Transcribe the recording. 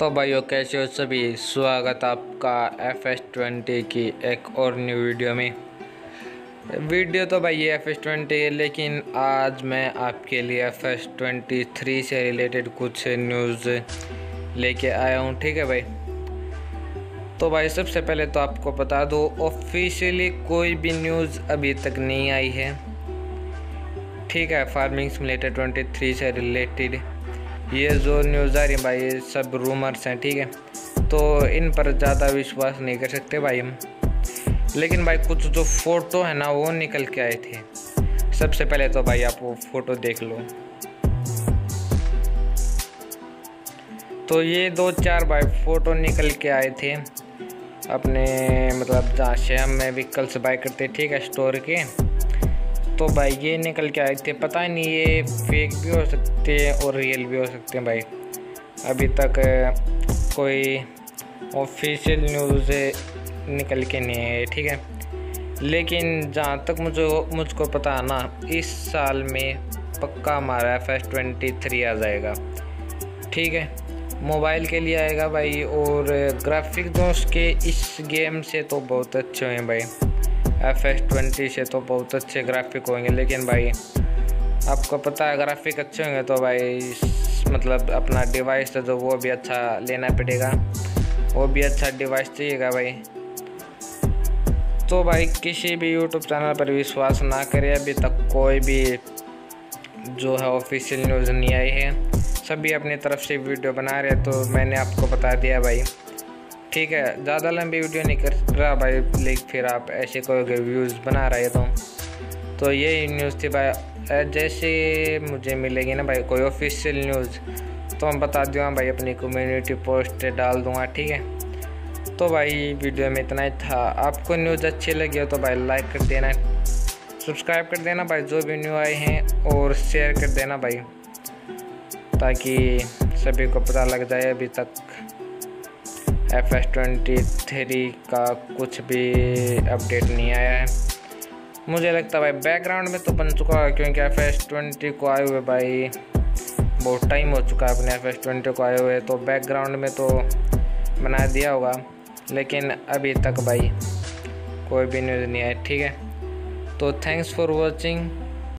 तो भाइयों, कैसे हो सभी? स्वागत आपका एफ़ एस ट्वेंटी की एक और न्यू वीडियो में। वीडियो तो भाई ये एफ़ एस ट्वेंटी है, लेकिन आज मैं आपके लिए एफ़ एस ट्वेंटी थ्री से रिलेटेड कुछ न्यूज़ लेके आया हूँ, ठीक है भाई? तो भाई, सबसे पहले तो आपको बता दो ऑफिशियली कोई भी न्यूज़ अभी तक नहीं आई है। ठीक है फ़ार्मिंग सिमुलेटर ट्वेंटी थ्री से रिलेटेड ये जो न्यूज़ आ रही है भाई ये सब रूमर्स हैं, ठीक है? तो इन पर ज़्यादा विश्वास नहीं कर सकते भाई हम। लेकिन भाई, कुछ जो फ़ोटो है ना, वो निकल के आए थे। सबसे पहले तो भाई आप वो फ़ोटो देख लो। तो ये दो चार भाई फ़ोटो निकल के आए थे। अपने मतलब जहाँ से हम व्हीकल्स बाई करते, ठीक है स्टोर के। तो भाई ये निकल के आए थे। पता नहीं ये फेक भी हो सकते हैं और रियल भी हो सकते हैं भाई। अभी तक कोई ऑफिशियल न्यूज़ निकल के नहीं है ठीक है? लेकिन जहाँ तक मुझे, मुझको पता ना, इस साल में पक्का हमारा एफ़ एस ट्वेंटी थ्री आ जाएगा। ठीक है? मोबाइल के लिए आएगा भाई और ग्राफिक जो उसके इस गेम से तो बहुत अच्छे हैं भाई। एफ़ एस ट्वेंटी से तो बहुत अच्छे ग्राफिक होंगे, लेकिन भाई, आपको पता है ग्राफिक अच्छे होंगे तो भाई मतलब अपना डिवाइस तो वो भी अच्छा लेना पड़ेगा। वो भी अच्छा डिवाइस चाहिएगा भाई। तो भाई, किसी भी यूट्यूब चैनल पर विश्वास ना करें, अभी तक कोई भी जो है ऑफिशियल न्यूज़ नहीं आई है। सभी अपनी तरफ़ से वीडियो बना रहे तो मैंने आपको बता दिया भाई। ठीक है, ज़्यादा लंबी वीडियो नहीं कर रहा भाई लेकिन फिर आप ऐसे कोई व्यूज़ बना रहे तो। तो यही न्यूज़ थी भाई जैसे मुझे मिलेगी ना भाई कोई ऑफिशियल न्यूज़ तो मैं बता दूँगा भाई, अपनी कम्युनिटी पोस्ट डाल दूँगा, ठीक है। तो भाई वीडियो में इतना ही था। आपको न्यूज़ अच्छी लगी हो तो भाई लाइक कर देना सब्सक्राइब कर देना भाई, जो भी न्यू आए हैं, और शेयर कर देना भाई, ताकि सभी को पता लग जाए अभी तक। एफ़ एस ट्वेंटी थ्री का कुछ भी अपडेट नहीं आया है। मुझे लगता है भाई बैकग्राउंड में तो बन चुका है, क्योंकि एफ़ एस ट्वेंटी को आए हुए भाई बहुत टाइम हो चुका है अपने एफ़ एस ट्वेंटी को आए हुए तो बैकग्राउंड में तो बना दिया होगा। लेकिन अभी तक भाई कोई भी न्यूज़ नहीं आई ठीक है? तो थैंक्स फॉर वॉचिंग